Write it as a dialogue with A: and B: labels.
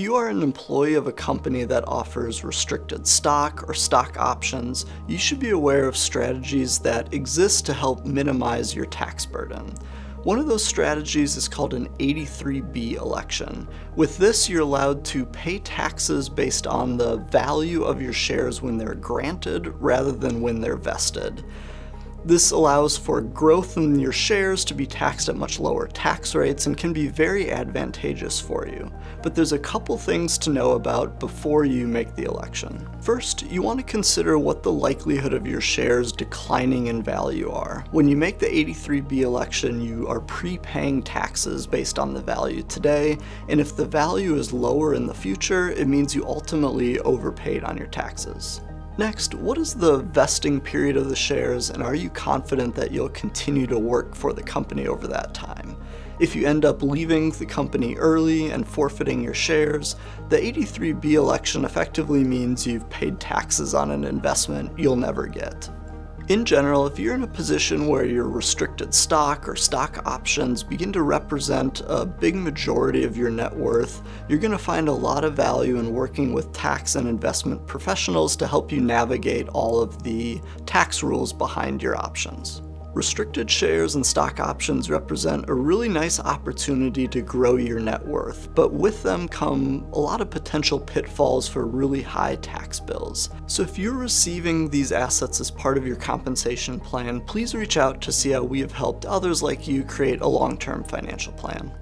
A: If you are an employee of a company that offers restricted stock or stock options, you should be aware of strategies that exist to help minimize your tax burden. One of those strategies is called an 83B election. With this, you're allowed to pay taxes based on the value of your shares when they're granted rather than when they're vested. This allows for growth in your shares to be taxed at much lower tax rates and can be very advantageous for you. But there's a couple things to know about before you make the election. First, you want to consider what the likelihood of your shares declining in value are. When you make the 83B election, you are prepaying taxes based on the value today, and if the value is lower in the future, it means you ultimately overpaid on your taxes. Next, what is the vesting period of the shares and are you confident that you'll continue to work for the company over that time? If you end up leaving the company early and forfeiting your shares, the 83B election effectively means you've paid taxes on an investment you'll never get. In general, if you're in a position where your restricted stock or stock options begin to represent a big majority of your net worth, you're going to find a lot of value in working with tax and investment professionals to help you navigate all of the tax rules behind your options. Restricted shares and stock options represent a really nice opportunity to grow your net worth, but with them come a lot of potential pitfalls for really high tax bills. So if you're receiving these assets as part of your compensation plan, please reach out to see how we have helped others like you create a long-term financial plan.